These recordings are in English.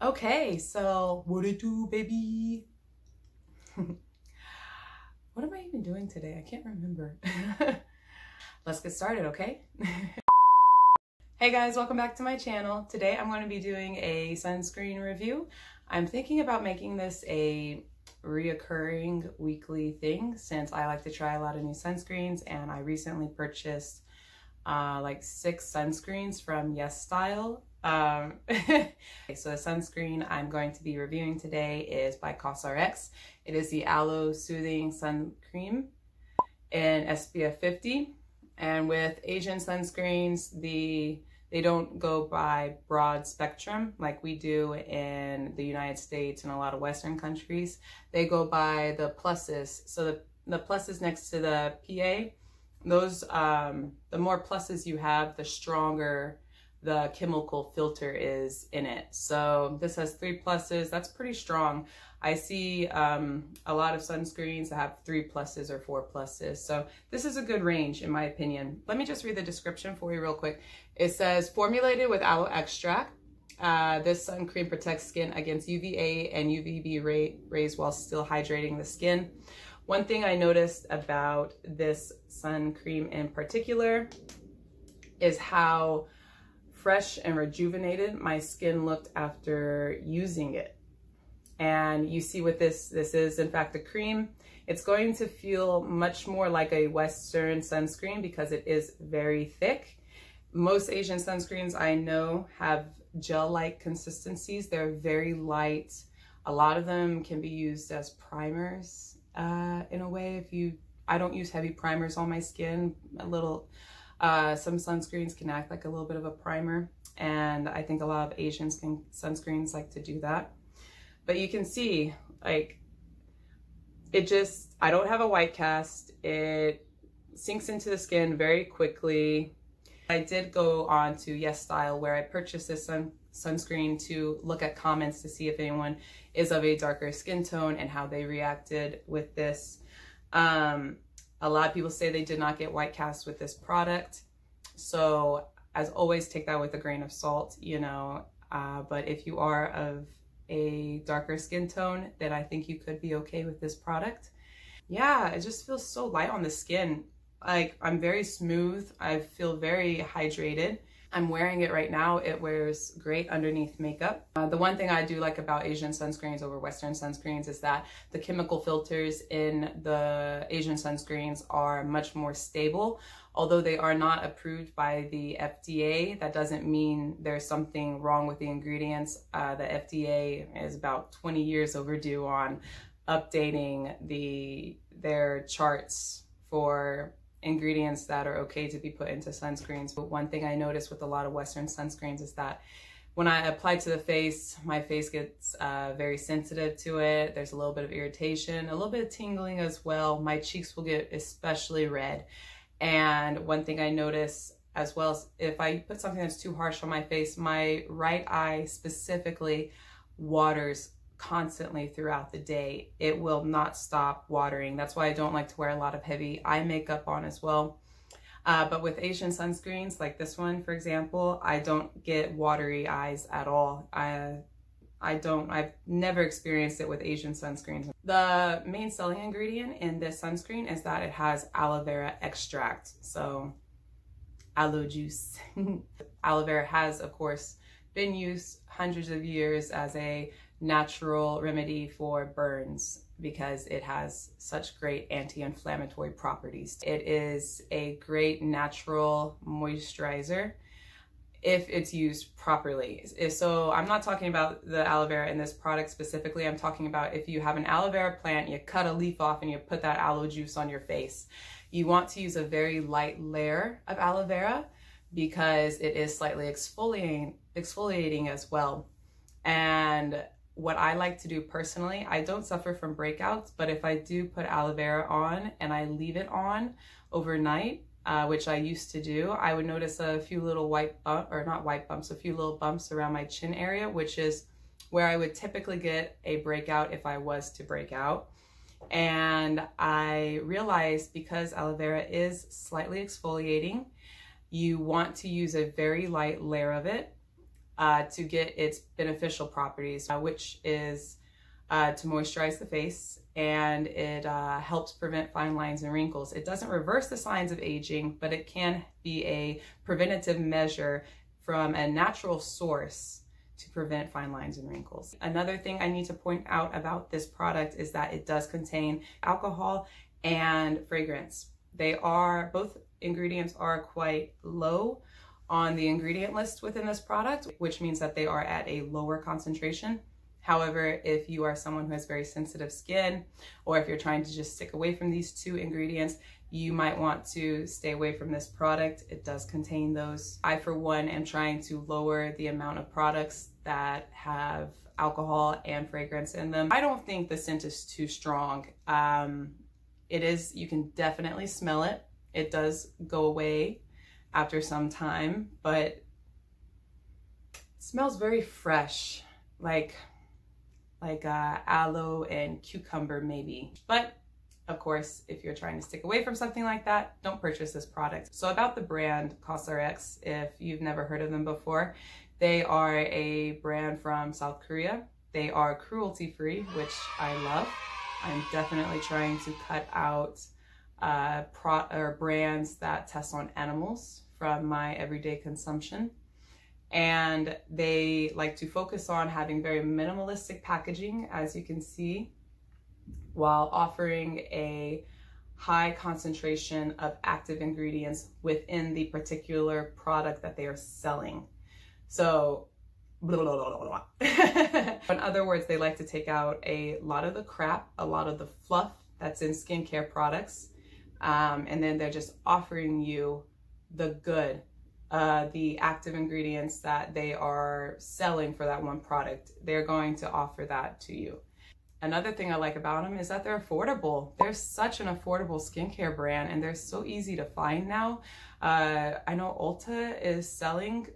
Okay, so what it do, baby? what am I even doing today? I can't remember. Let's get started, okay? hey guys, welcome back to my channel. Today I'm going to be doing a sunscreen review. I'm thinking about making this a reoccurring weekly thing since I like to try a lot of new sunscreens and I recently purchased uh, like six sunscreens from Yes Style. Um, so the sunscreen I'm going to be reviewing today is by COSRX. It is the Aloe Soothing Sun Cream in SPF 50. And with Asian sunscreens, the they don't go by broad spectrum like we do in the United States and a lot of Western countries. They go by the pluses. So the, the pluses next to the PA, those, um, the more pluses you have, the stronger the chemical filter is in it. So this has three pluses. That's pretty strong. I see um, a lot of sunscreens that have three pluses or four pluses. So this is a good range in my opinion. Let me just read the description for you real quick. It says formulated with aloe extract. Uh, this sun cream protects skin against UVA and UVB ray rays while still hydrating the skin. One thing I noticed about this sun cream in particular is how fresh and rejuvenated my skin looked after using it. And you see what this, this is in fact a cream. It's going to feel much more like a Western sunscreen because it is very thick. Most Asian sunscreens I know have gel-like consistencies. They're very light. A lot of them can be used as primers uh, in a way. If you, I don't use heavy primers on my skin. A little, uh, some sunscreens can act like a little bit of a primer. And I think a lot of Asian skin sunscreens like to do that. But you can see, like, it just, I don't have a white cast. It sinks into the skin very quickly. I did go on to Yes Style where I purchased this sun sunscreen to look at comments to see if anyone is of a darker skin tone and how they reacted with this. Um, a lot of people say they did not get white cast with this product. So as always, take that with a grain of salt, you know. Uh, but if you are of a darker skin tone, then I think you could be okay with this product. Yeah, it just feels so light on the skin. Like I'm very smooth. I feel very hydrated. I'm wearing it right now. It wears great underneath makeup. Uh, the one thing I do like about Asian sunscreens over Western sunscreens is that the chemical filters in the Asian sunscreens are much more stable. Although they are not approved by the FDA, that doesn't mean there's something wrong with the ingredients. Uh, the FDA is about 20 years overdue on updating the their charts for ingredients that are okay to be put into sunscreens. But one thing I noticed with a lot of Western sunscreens is that when I apply to the face, my face gets uh, very sensitive to it. There's a little bit of irritation, a little bit of tingling as well. My cheeks will get especially red. And one thing I notice as well as if I put something that's too harsh on my face, my right eye specifically waters constantly throughout the day. It will not stop watering. That's why I don't like to wear a lot of heavy eye makeup on as well. Uh, but with Asian sunscreens, like this one, for example, I don't get watery eyes at all. I, I don't, I've never experienced it with Asian sunscreens. The main selling ingredient in this sunscreen is that it has aloe vera extract. So aloe juice. aloe vera has, of course, been used hundreds of years as a natural remedy for burns because it has such great anti-inflammatory properties. It is a great natural moisturizer if it's used properly. So I'm not talking about the aloe vera in this product specifically. I'm talking about if you have an aloe vera plant, you cut a leaf off and you put that aloe juice on your face. You want to use a very light layer of aloe vera because it is slightly exfoliating, exfoliating as well. And what I like to do personally, I don't suffer from breakouts, but if I do put aloe vera on and I leave it on overnight, uh, which I used to do, I would notice a few little white bump, or not white bumps, a few little bumps around my chin area, which is where I would typically get a breakout if I was to break out. And I realized because aloe vera is slightly exfoliating, you want to use a very light layer of it uh, to get its beneficial properties, uh, which is uh, to moisturize the face and it uh, helps prevent fine lines and wrinkles. It doesn't reverse the signs of aging, but it can be a preventative measure from a natural source to prevent fine lines and wrinkles. Another thing I need to point out about this product is that it does contain alcohol and fragrance. They are, both ingredients are quite low on the ingredient list within this product, which means that they are at a lower concentration. However, if you are someone who has very sensitive skin, or if you're trying to just stick away from these two ingredients, you might want to stay away from this product. It does contain those. I, for one, am trying to lower the amount of products that have alcohol and fragrance in them. I don't think the scent is too strong. Um, it is, you can definitely smell it. It does go away after some time, but smells very fresh. Like, like uh, aloe and cucumber maybe. But of course, if you're trying to stick away from something like that, don't purchase this product. So about the brand COSRX, if you've never heard of them before, they are a brand from South Korea. They are cruelty free, which I love. I'm definitely trying to cut out uh, pro or brands that test on animals from my everyday consumption. And they like to focus on having very minimalistic packaging, as you can see while offering a high concentration of active ingredients within the particular product that they are selling. So, blah, blah, blah, in other words, they like to take out a lot of the crap, a lot of the fluff that's in skincare products, um, and then they're just offering you the good, uh, the active ingredients that they are selling for that one product. They're going to offer that to you. Another thing I like about them is that they're affordable. They're such an affordable skincare brand and they're so easy to find now. Uh, I know Ulta is selling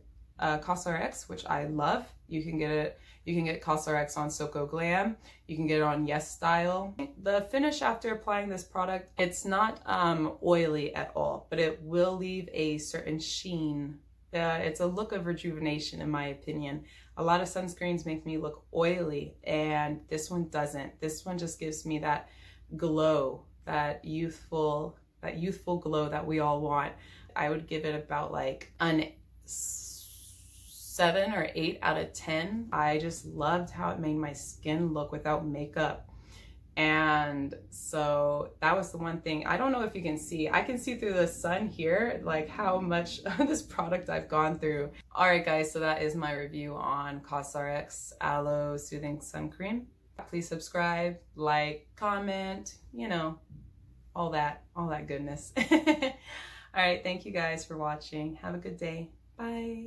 uh, COSRX, which I love. You can get it. You can get COSRX on Soko Glam. You can get it on Yes Style. The finish after applying this product, it's not um, oily at all, but it will leave a certain sheen. Uh, it's a look of rejuvenation in my opinion. A lot of sunscreens make me look oily and this one doesn't. This one just gives me that glow, that youthful, that youthful glow that we all want. I would give it about like an seven or eight out of 10. I just loved how it made my skin look without makeup. And so that was the one thing. I don't know if you can see. I can see through the sun here, like how much of this product I've gone through. All right, guys, so that is my review on COSRX Aloe Soothing Sun Cream. Please subscribe, like, comment, you know, all that, all that goodness. all right, thank you guys for watching. Have a good day. Bye.